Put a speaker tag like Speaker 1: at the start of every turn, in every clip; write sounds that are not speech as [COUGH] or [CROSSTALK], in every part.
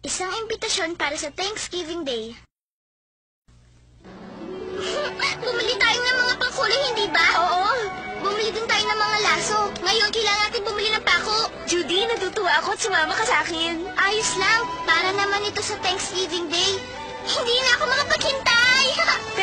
Speaker 1: Isang imbitasyon para sa Thanksgiving Day. [LAUGHS] Bumili tayo ng mga pangkulay, hindi ba? Oo. Bumili din tayo ng mga laso. Ngayon, kailangan natin bumili ng pako.
Speaker 2: Judy, natutuwa ako at sumama ka sa akin.
Speaker 1: Ayos lang. Para naman ito sa Thanksgiving Day. Hindi na ako makapaghintay.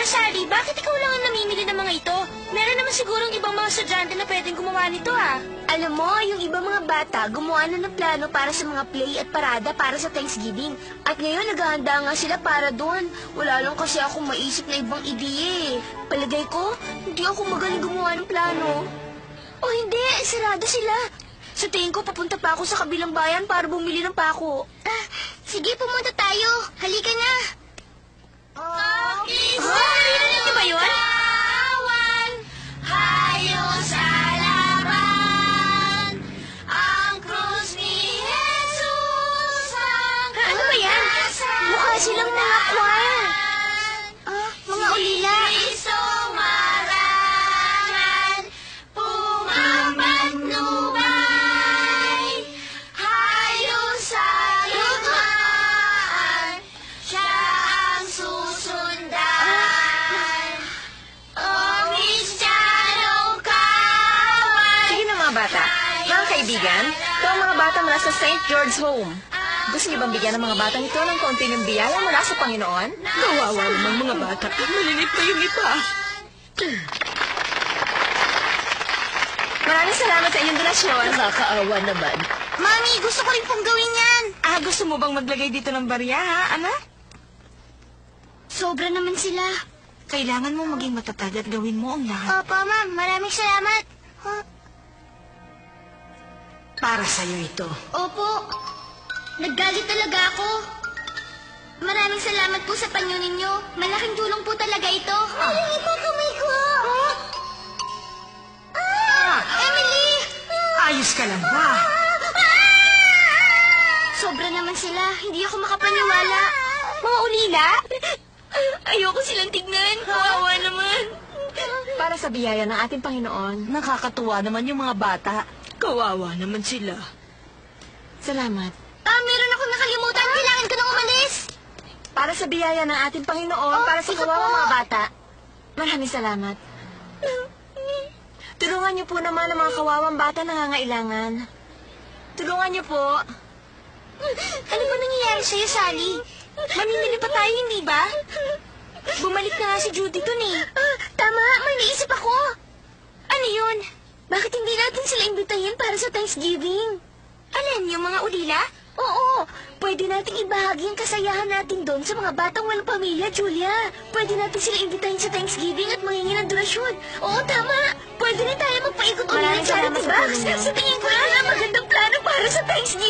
Speaker 2: Pero Sally, bakit ikaw lang ang namimili ng mga ito? Meron naman sigurong ibang mga estudyante na pwedeng gumawa nito ah.
Speaker 1: Alam mo, yung ibang mga bata gumawa na ng plano para sa mga play at parada para sa Thanksgiving. At ngayon naghahanda nga sila para doon. Wala lang kasi akong maisip na ibang ideya eh. Palagay ko, hindi ako magaling gumawa ng plano. O hindi, sarado sila. Sa tingin ko, papunta pa ako sa kabilang bayan para bumili ng pako. Ah, sige, pumunta tayo. Halika na. Okay,
Speaker 2: Narinig niyo ba yun? Kaibigan, ito ang mga bata mula sa St. George's Home. Gusto niyo bang bigyan ng mga batang ito ng konting ng biyaya mula sa Panginoon?
Speaker 3: Kawawa naman mga bata. Malilit pa yung iba.
Speaker 2: Maraming salamat sa inyong donasyon.
Speaker 3: Nakakaawa naman.
Speaker 1: Mami, gusto ko rin pong gawin yan.
Speaker 2: Ah, gusto mo bang maglagay dito ng barya, ha, anak?
Speaker 1: Sobra naman sila.
Speaker 2: Kailangan mo maging matatag at gawin mo ang lahat.
Speaker 1: Opo, ma'am. Maraming salamat. Huh?
Speaker 3: Para sa'yo ito.
Speaker 1: Opo. Naggalit talaga ako. Maraming salamat po sa panyo ninyo. Malaking tulong po talaga ito. Maraming ito kamay ko. Ah! Emily!
Speaker 3: Ayos ka lang ba?
Speaker 1: Sobra naman sila. Hindi ako makapaniwala.
Speaker 2: Mga ulila? Ayoko silang tignan. Kawawa naman. Para sa biyaya ng ating Panginoon,
Speaker 3: Nakakatuwa naman yung mga bata. Kawawa naman sila.
Speaker 2: salamat.
Speaker 1: Ah, meron ako nakalimutan. Kailangan ko nang umalis.
Speaker 2: Para sa biyaya ng ating Panginoon,
Speaker 1: Oh,
Speaker 2: para sa
Speaker 1: ito
Speaker 2: kawawa mga bata. Maraming salamat. Tulungan niyo po naman ang mga kawawang bata na nangangailangan. Tulungan niyo po.
Speaker 1: Ano ba nangyayari sa'yo, Sally?
Speaker 2: Mamimili pa tayo, hindi ba? Bumalik na nga si Judy dun eh.
Speaker 1: Ah, tama. May naisip ako.
Speaker 2: Ano yun?
Speaker 1: Bakit hindi natin sila imbitahin para sa Thanksgiving?
Speaker 2: Alin, yung mga ulila?
Speaker 1: Oo, pwede nating ibahagi ang kasayahan natin doon sa mga batang walang pamilya, Julia. Pwede natin sila imbitahin sa Thanksgiving at mangingi ng donasyon. Oo, tama. Pwede rin tayo magpaikot ulit ng charity box. Sa tingin ko lang ang magandang plano para sa Thanksgiving.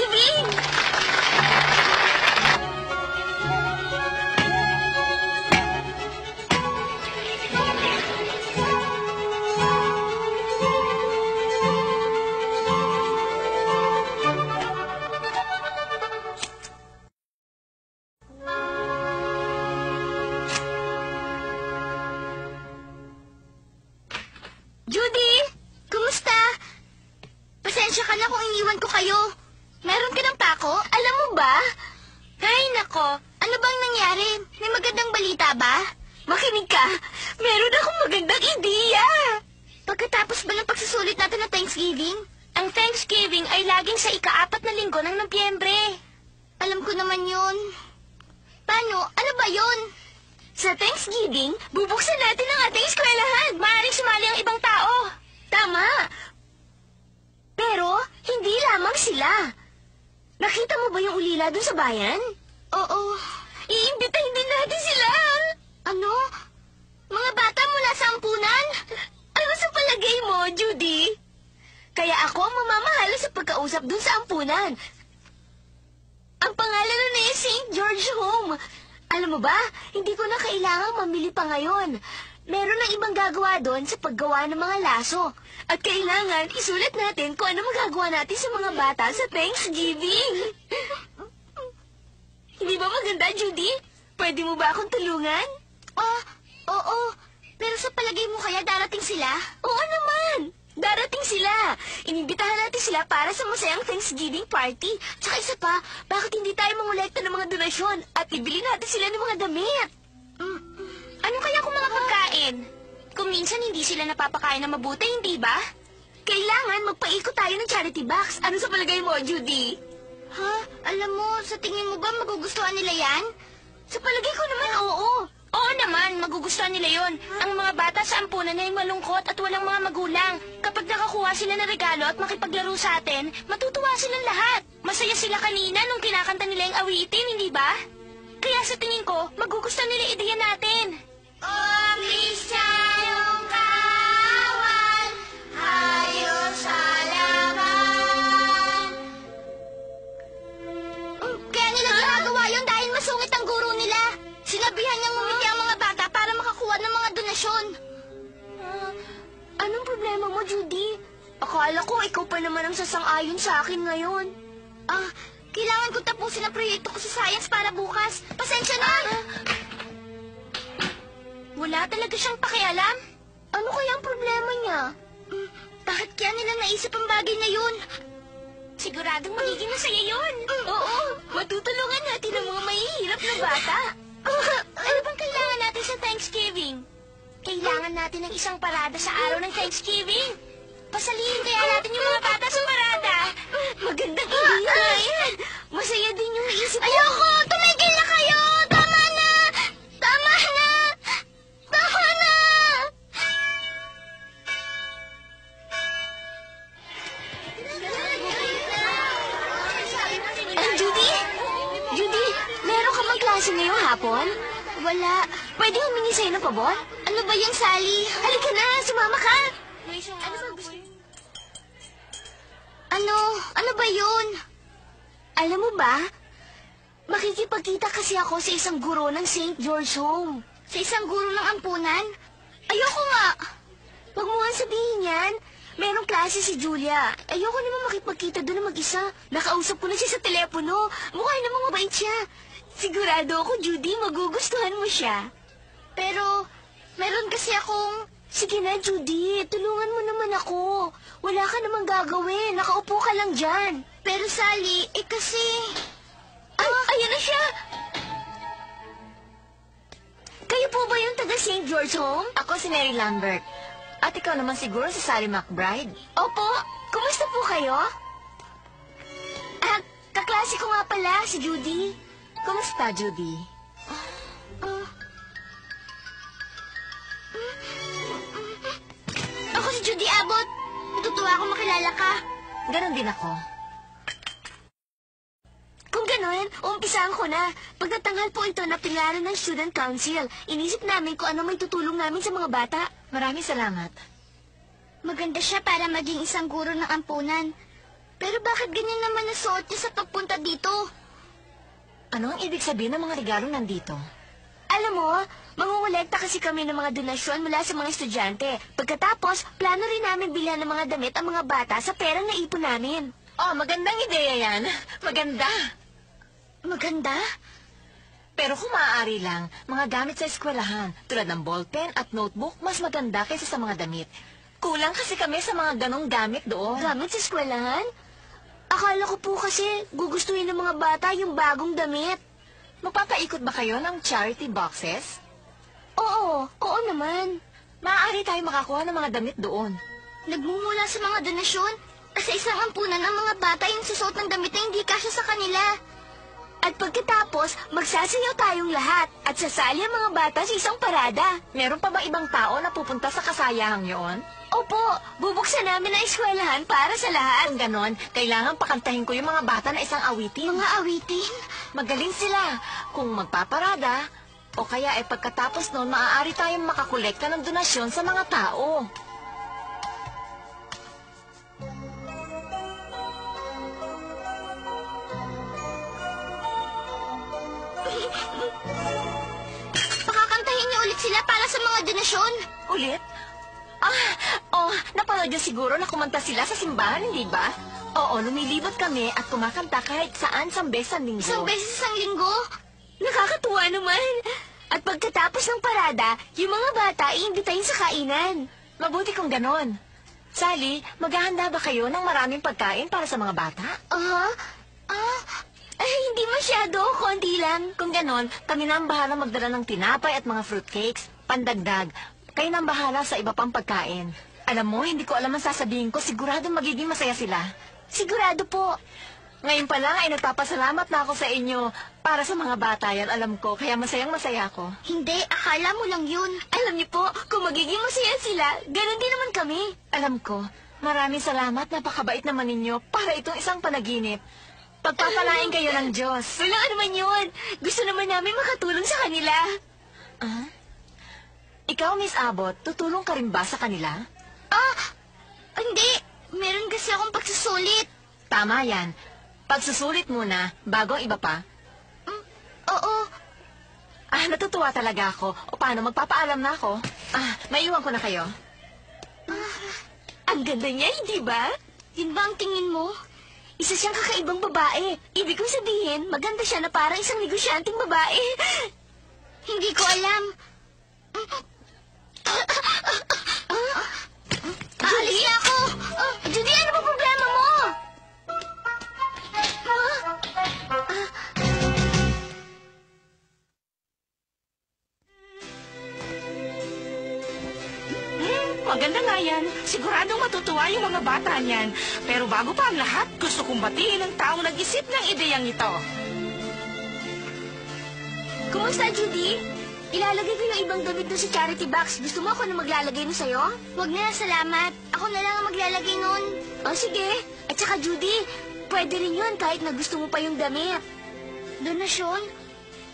Speaker 1: Magandang ideya. Pagkatapos ba ng pagsusulit natin ng Thanksgiving?
Speaker 2: Ang Thanksgiving ay laging sa ikaapat na linggo ng Nobyembre.
Speaker 1: Alam ko naman yun. Paano? Ano ba yun?
Speaker 2: Sa Thanksgiving, bubuksan natin ang ating eskwelahan. Maaaring sumali ang ibang tao.
Speaker 1: Tama. Pero, hindi lamang sila. Nakita mo ba yung ulila dun sa bayan? Oo. Iimbitahin din natin sila. Ano? Mga bata mula sa ampunan? Ano sa palagay mo, Judy? Kaya ako ang mamamahala sa pagkausap dun sa ampunan. Ang pangalan nun ay St. George Home. Alam mo ba, hindi ko na kailangang mamili pa ngayon. Meron ng ibang gagawa doon sa paggawa ng mga laso. At kailangan isulat natin kung ano magagawa natin sa mga bata sa Thanksgiving. hindi ba maganda, Judy? Pwede mo ba akong tulungan? Ah, oo. Pero sa palagay mo kaya darating sila? Oo naman. Darating sila. Inimbitahan natin sila para sa masayang Thanksgiving party. Tsaka isa pa, bakit hindi tayo mangolekta ng mga donasyon at ibili natin sila ng mga damit. Ano kaya kung mga pagkain? Kung minsan hindi sila napapakain na mabuti, hindi ba? Kailangan magpaikot tayo ng charity box. Ano sa palagay mo, Judy? Ha? Alam mo, sa tingin mo ba magugustuhan nila yan? Sa palagay ko naman, oo. Oo naman, magugustuhan nila yon. Ang mga bata sa ampunan ay malungkot at walang mga magulang. Kapag nakakuha sila ng regalo at makipaglaro sa atin, matutuwa silang lahat. Masaya sila kanina nung kinakanta nila yung awitin, hindi ba? Kaya sa tingin ko, magugustuhan nila ideya natin. O Kristyanong pa naman ang sasang-ayon sa akin ngayon. Ah, kailangan ko tapusin ang proyekto ko sa science para bukas. Pasensya na! Wala talaga siyang pakialam. Ano kaya ang problema niya? Hmm, bakit kaya nila naisip ang bagay na yun? Siguradong magiging masaya yun. Oo, matutulungan natin ang mga mahihirap na bata. [LAUGHS] ano bang kailangan natin sa Thanksgiving? Kailangan natin ng isang parada sa araw ng Thanksgiving. Ako sa isang guro ng St. George Home. Sa isang guro ng ampunan? Ayoko nga. Huwag mo nga sabihin yan. Merong klase si Julia. Ayoko naman makipagkita doon mag-isa. Nakausap ko na siya sa telepono. Mukha namang mabait siya. Sigurado ako, Judy, magugustuhan mo siya. Pero, meron kasi akong... Sige na, Judy. Tulungan mo naman ako. Wala ka namang gagawin. Nakaupo ka lang dyan. Pero, Sally, eh kasi... Ay, ayan na siya! Kayo po ba yung taga St. George Home?
Speaker 2: Ako si Mary Lambert. At ikaw naman siguro si Sally McBride.
Speaker 1: Opo, kumusta po kayo? Ah, kaklase ko nga pala, si Judy.
Speaker 2: Kumusta, Judy?
Speaker 1: Ah. Ako si Judy Abbott. Natutuwa ako makilala ka.
Speaker 2: Ganon din ako.
Speaker 1: Kung gano'n, umpisahan ko na. Pagkatanghal po ito na pinlano ng Student Council, inisip namin kung ano may tutulong namin sa mga bata.
Speaker 2: Maraming salamat.
Speaker 1: Maganda siya para maging isang guro ng ampunan. Pero bakit ganyan naman ang suot niya sa pagpunta dito?
Speaker 2: Ano ang ibig sabihin ng mga regalong nandito?
Speaker 1: Alam mo, mangungulekta kasi kami ng mga donasyon mula sa mga estudyante. Pagkatapos, plano rin namin bilhan ng mga damit ang mga bata sa perang naipon namin.
Speaker 2: Oh, magandang ideya yan. Maganda.
Speaker 1: Maganda?
Speaker 2: Pero kung maaari lang, mga gamit sa eskwelahan, tulad ng ballpen at notebook, mas maganda kaysa sa mga damit. Kulang kasi kami sa mga ganong gamit doon.
Speaker 1: Gamit sa eskwelahan? Akala ko po kasi gugustuhin ng mga bata yung bagong damit.
Speaker 2: Magpapaikot ba kayo ng charity boxes?
Speaker 1: Oo, oo naman.
Speaker 2: Maaari tayo makakuha ng mga damit doon.
Speaker 1: Nagmumula sa mga donasyon sa isang ampunan ang mga bata yung susuot ng damit na hindi kasya sa kanila. At pagkatapos, magsasayaw tayong lahat at sasali ang mga bata sa isang parada.
Speaker 2: Meron pa ba ibang tao na pupunta sa kasayahang yon?
Speaker 1: Opo, bubuksan namin ang eskwelahan para sa lahat.
Speaker 2: Kung ganon, kailangan pakantahin ko yung mga bata na isang awitin.
Speaker 1: Mga awitin?
Speaker 2: Magaling sila. Kung magpaparada, o kaya ay pagkatapos noon, maaari tayong makakolekta ng donasyon sa mga tao.
Speaker 1: Pakakantahin niyo ulit sila para sa mga donasyon.
Speaker 2: Ulit? Ah, oh, napanood niyo siguro na kumanta sila sa simbahan, hindi ba? Oo, lumilibot kami at kumakanta kahit saan sa besan linggo.
Speaker 1: Isang beses isang linggo? Nakakatuwa naman. At pagkatapos ng parada, yung mga bata iimbitahin sa kainan.
Speaker 2: Mabuti kung ganon. Sally, maghahanda ba kayo ng maraming pagkain para sa mga bata?
Speaker 1: Ah? Ah? Ay, hindi masyado. Konti lang.
Speaker 2: Kung ganon, kami na ang bahala magdala ng tinapay at mga fruitcakes. Pandagdag, kayo na ang bahala sa iba pang pagkain. Alam mo, hindi ko alam ang sasabihin ko. Sigurado magiging masaya sila.
Speaker 1: Sigurado po.
Speaker 2: Ngayon pa lang ay nagpapasalamat na ako sa inyo. Para sa mga bata yan, alam ko. Kaya masayang masaya ako.
Speaker 1: Hindi, akala mo lang yun. Alam niyo po, kung magiging masaya sila, ganun din naman kami.
Speaker 2: Alam ko, maraming salamat. Napakabait naman ninyo para itong isang panaginip. Pagpapalain kayo ng Diyos.
Speaker 1: Wala naman yun. Gusto naman namin makatulong sa kanila.
Speaker 2: Ah? Ikaw, Miss Abbott, tutulong ka rin ba sa kanila?
Speaker 1: Ah, hindi. Meron kasi akong pagsusulit.
Speaker 2: Tama yan. Pagsusulit muna, bago ang iba pa.
Speaker 1: Mm, oo.
Speaker 2: Ah, natutuwa talaga ako. O paano, magpapaalam na ako. Ah, maiwan ko na kayo.
Speaker 1: Ang ganda niya, hindi ba? Yun ba ang tingin mo? Isa siyang kakaibang babae. Ibig kong sabihin, maganda siya na parang isang negosyanteng babae. Hindi ko alam. Aalis na ako! Judy, ano
Speaker 3: maganda nga yan. Siguradong matutuwa yung mga bata niyan. Pero bago pa ang lahat, gusto kong batiin ang taong nag-isip ng ideyang ito.
Speaker 1: Kumusta, Judy? Ilalagay ko yung ibang damit doon sa charity box. Gusto mo ako na maglalagay nun sa'yo? Huwag na, salamat. Ako na lang ang maglalagay nun. O, sige. At saka, Judy, pwede rin yun kahit na gusto mo pa yung damit. Donasyon?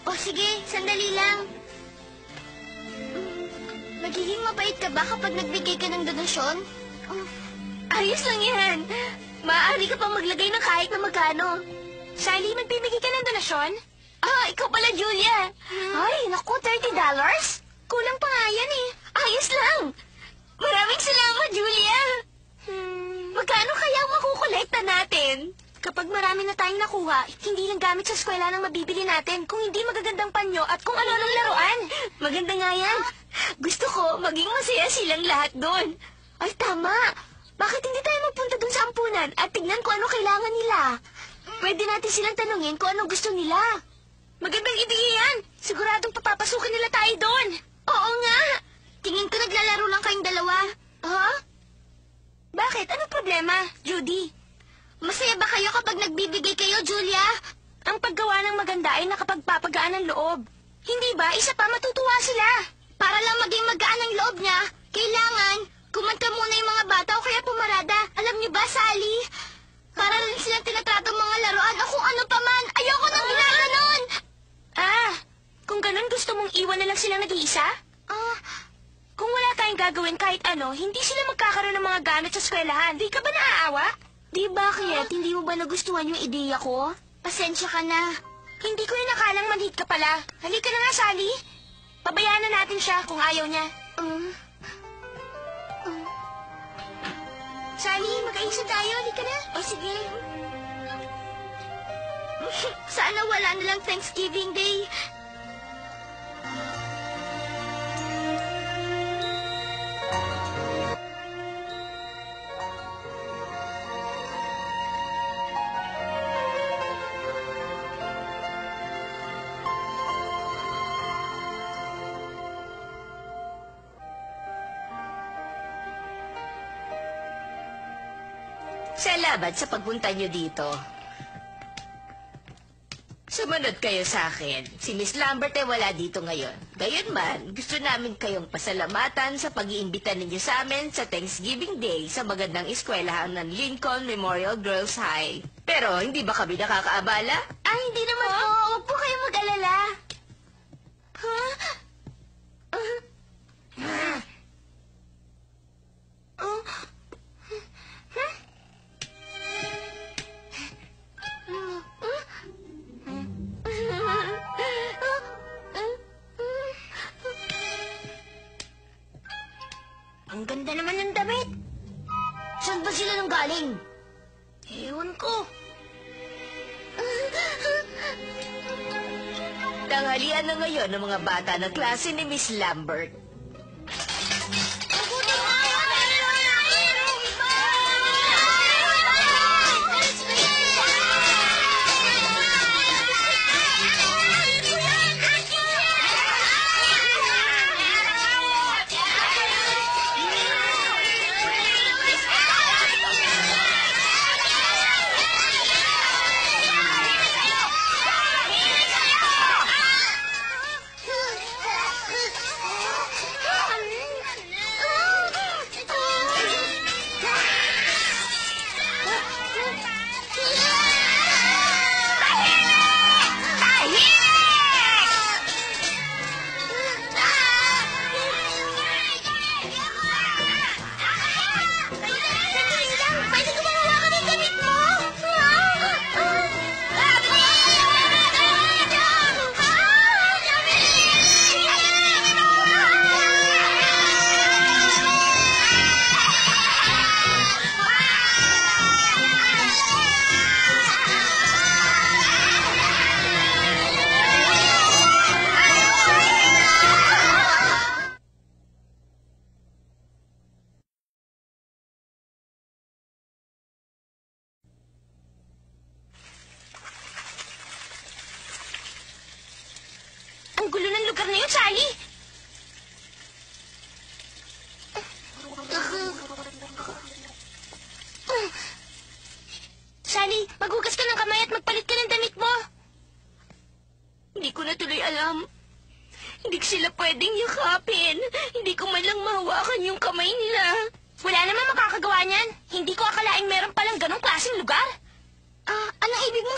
Speaker 1: O, sige, sandali lang. Magiging mabait ka ba kapag nagbigay ka ng donasyon? Ayos lang yan. Maaari ka pang maglagay ng kahit na magkano. Sally, magbibigay ka ng donasyon? Ah, ikaw pala, Julia. Ay, naku, $30? Kulang pa nga yan eh. Ayos lang. Maraming salamat, Julia. Hmm, magkano kaya natin? Kapag marami na tayong nakuha, hindi lang gamit sa eskwela ng mabibili natin, kung hindi magagandang panyo at kung ano-anong laruan. Maganda nga yan. Gusto ko, maging masaya silang lahat doon. Ay, tama. Bakit hindi tayo magpunta doon sa ampunan at tignan kung ano kailangan nila? Pwede natin silang tanungin kung ano gusto nila. Magandang ideya yan. Siguradong papapasukin nila tayo doon. Oo nga. Tingin ko naglalaro lang kayong dalawa. Ha? Bakit? Anong problema, Judy? Masaya ba kayo kapag nagbibigay kayo, Julia? Ang paggawa ng maganda ay nakapagpapagaan ng loob. Hindi ba? Isa pa matutuwa sila. Para lang maging magaan ang loob niya, kailangan kumanta muna yung mga bata o kaya pumarada. Alam niyo ba, Sally? Para rin silang tinatrato mga laruan o kung ano pa man. Ayoko nang ginaganon! Ah, kung ganun gusto mong iwan na lang silang nag-iisa? Ah, kung wala tayong gagawin kahit ano, hindi sila magkakaroon ng mga gamit sa eskwelahan. Di ka ba naaawa? Di bakit? Hindi mo ba nagustuhan yung ideya ko? Pasensya ka na. Hindi ko rin nakalang manhit ka pala. Halika na nga, Sally. Pabayaan na natin siya kung ayaw niya. Sally, mag-aisa tayo. Halika na. O, sige. [LAUGHS] Sana wala na lang Thanksgiving Day.
Speaker 4: Salamat sa pagpunta niyo dito. Sumunod kayo sa akin. Si Miss Lambert ay wala dito ngayon. Gayunman, gusto namin kayong pasalamatan sa pag-iimbita ninyo sa amin sa Thanksgiving Day sa magandang eskwelahan ng Lincoln Memorial Girls High. Pero hindi ba kami nakakaabala?
Speaker 1: Ay, hindi naman po. Huwag po kayong mag-alala. Ha? Ah. Oh. Naman ng damit. Saan ba sila nang galing? Ewan ko.
Speaker 4: Tanghalian na ngayon ng mga bata ng klase ni Miss Lambert.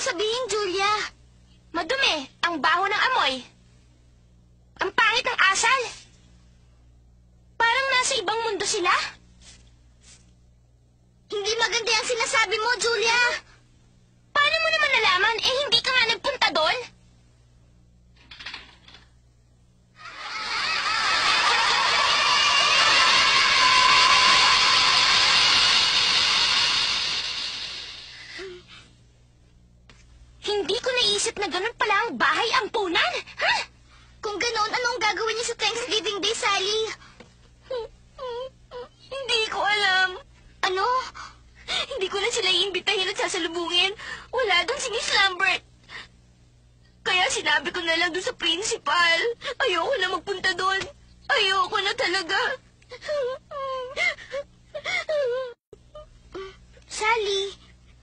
Speaker 5: Sabihin, Julia? Madumi, ang baho ng amoy. Ang pangit ng asal. Parang nasa ibang mundo sila. Hindi maganda yung sinasabi mo, Julia. Paano mo naman nalaman? Eh, hindi ka nga nagpunta doon. Hindi ko naisip na ganun pala ang bahay ampunan. Ha? Kung ganoon, anong gagawin niyo sa Thanksgiving Day, Sally? Hindi ko alam. Ano? Hindi ko na sila iimbitahin at sasalubungin. Wala doon si Miss Lambert. Kaya sinabi ko na lang doon sa principal. Ayoko na magpunta doon. Ayoko na talaga. Sally,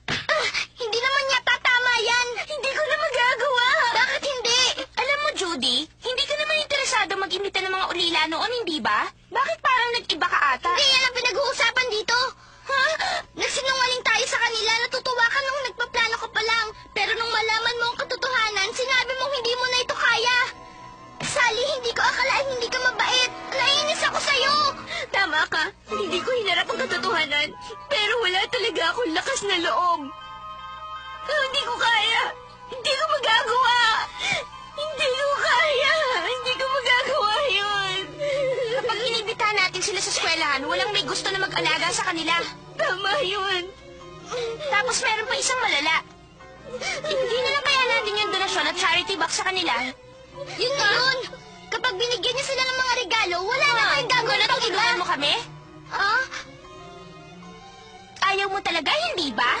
Speaker 5: Ah, hindi naman yata tama yan. Hindi ko na magagawa. Bakit hindi? Judy, hindi ka naman interesado mag-imita ng mga ulila noon, hindi ba? Bakit parang nag-iba ka ata? Hindi yan ang pinag-uusapan dito. Ha? Nagsinungaling tayo sa kanila. Natutuwa ka nung nagpaplano mag-alaga sa kanila. Tama yun. Tapos meron pa isang malala. Hindi na lang kaya natin yung donasyon at charity box sa kanila. Yun na yun. Kapag binigyan niyo sila ng mga regalo, wala na kayong gagawin na pag mo kami? Ah? Ayaw mo talaga, hindi ba?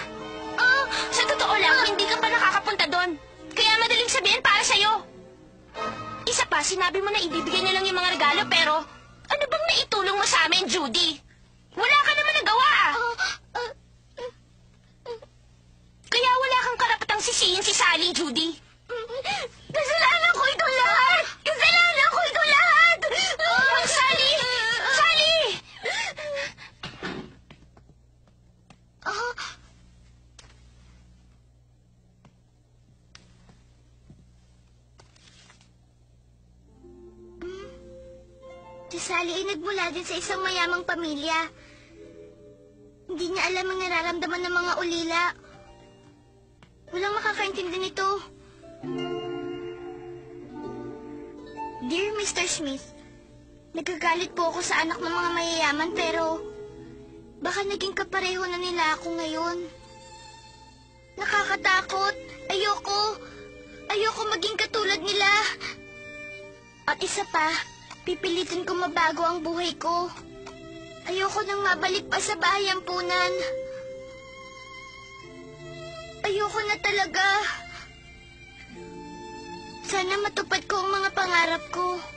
Speaker 5: Ah, sa totoo lang, hindi ka pa nakakapunta doon. Kaya madaling sabihin para sa'yo. Isa pa, sinabi mo na ibibigay na lang yung mga regalo, pero ano bang naitulong mo sa amin, Judy? Wala ka naman nagawa. Kaya wala kang karapatang sisihin si Sally, Judy. Kasalanan ko ito lahat! Kasalanan ko ito lahat! Oh, Sally! Sally! Si Sally ay nagmula din sa isang mayamang pamilya. Hindi niya alam ang nararamdaman ng mga ulila. Walang makakaintindi nito. Dear Mr. Smith, nagagalit po ako sa anak ng mga mayayaman pero baka naging kapareho na nila ako ngayon. Nakakatakot. Ayoko. Ayoko maging katulad nila. At isa pa, pipilitin ko mabago ang buhay ko. Ayoko nang mabalik pa sa bahay ampunan. Ayoko na talaga. Sana matupad ko ang mga pangarap ko.